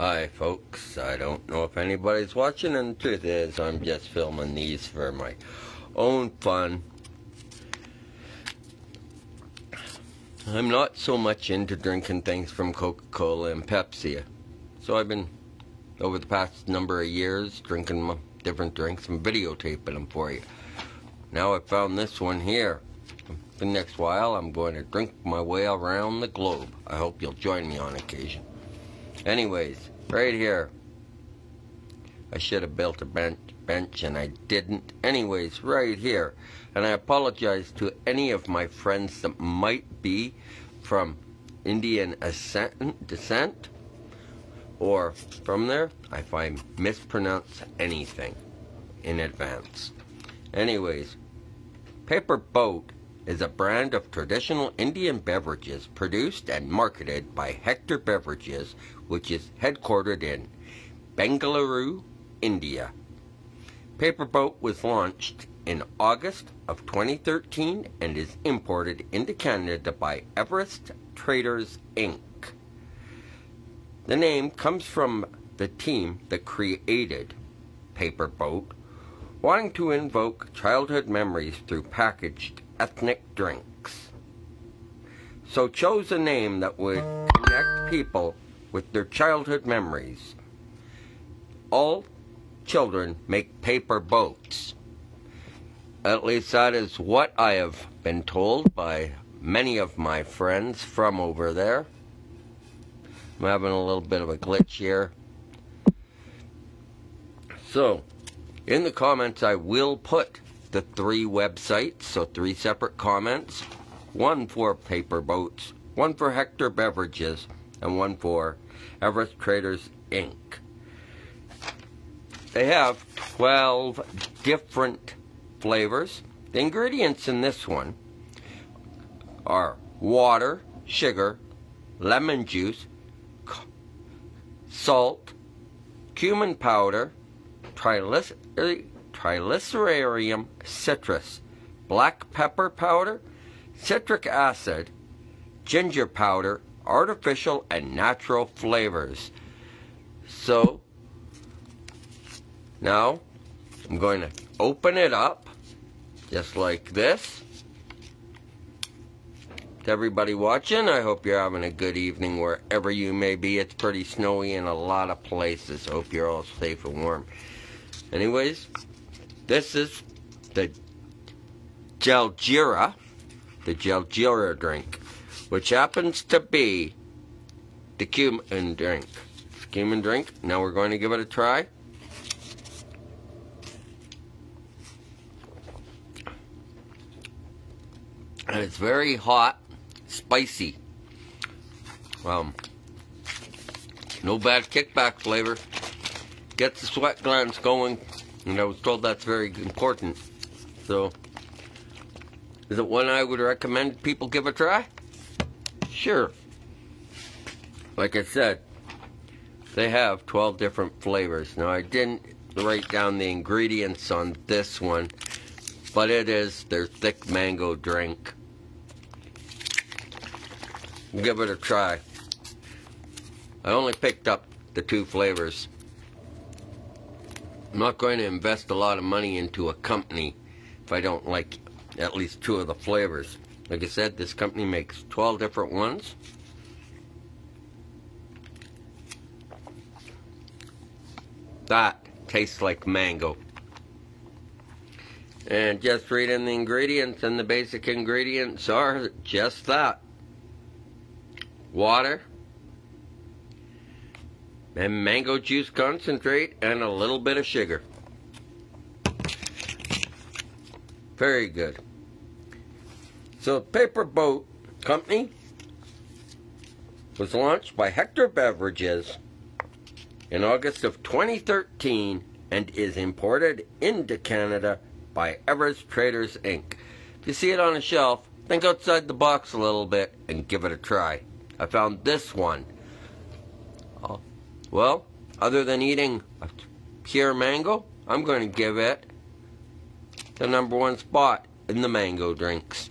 Hi, folks. I don't know if anybody's watching, and the truth is, I'm just filming these for my own fun. I'm not so much into drinking things from Coca Cola and Pepsi. So I've been, over the past number of years, drinking different drinks and videotaping them for you. Now I found this one here. The next while, I'm going to drink my way around the globe. I hope you'll join me on occasion. Anyways, right here. I should have built a bench, bench and I didn't. Anyways, right here. And I apologize to any of my friends that might be from Indian ascent, descent or from there if I mispronounce anything in advance. Anyways, Paper Boat is a brand of traditional Indian beverages produced and marketed by Hector Beverages, which is headquartered in Bengaluru, India. Paper Boat was launched in August of 2013 and is imported into Canada by Everest Traders Inc. The name comes from the team that created Paper Boat, wanting to invoke childhood memories through packaged ethnic drinks. So chose a name that would connect people with their childhood memories. All children make paper boats. At least that is what I have been told by many of my friends from over there. I'm having a little bit of a glitch here. So, in the comments, I will put the three websites, so three separate comments one for Paper Boats, one for Hector Beverages, and one for Everest Traders Inc. They have 12 different flavors. The ingredients in this one are water, sugar, lemon juice, salt, cumin powder, triglycerium citrus, black pepper powder, citric acid, ginger powder, artificial and natural flavors. So, now I'm going to open it up just like this to everybody watching. I hope you're having a good evening wherever you may be. It's pretty snowy in a lot of places. Hope you're all safe and warm. Anyways, this is the Jalgira, the Jalgira drink, which happens to be the cumin drink. Cumin drink. Now we're going to give it a try. And it's very hot spicy. Um, no bad kickback flavor. Gets the sweat glands going, and I was told that's very important. So, is it one I would recommend people give a try? Sure. Like I said, they have 12 different flavors. Now, I didn't write down the ingredients on this one, but it is their thick mango drink give it a try. I only picked up the two flavors. I'm not going to invest a lot of money into a company if I don't like at least two of the flavors. Like I said, this company makes 12 different ones. That tastes like mango. And just reading the ingredients, and the basic ingredients are just that water, and mango juice concentrate, and a little bit of sugar. Very good. So, Paper Boat Company was launched by Hector Beverages in August of 2013 and is imported into Canada by Everest Traders Inc. If you see it on a shelf, think outside the box a little bit and give it a try. I found this one. Uh, well, other than eating a pure mango, I'm going to give it the number one spot in the mango drinks.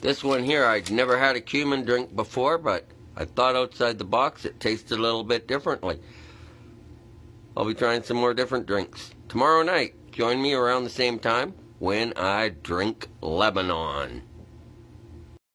This one here, I'd never had a cumin drink before, but I thought outside the box it tasted a little bit differently. I'll be trying some more different drinks. Tomorrow night, join me around the same time when I drink Lebanon.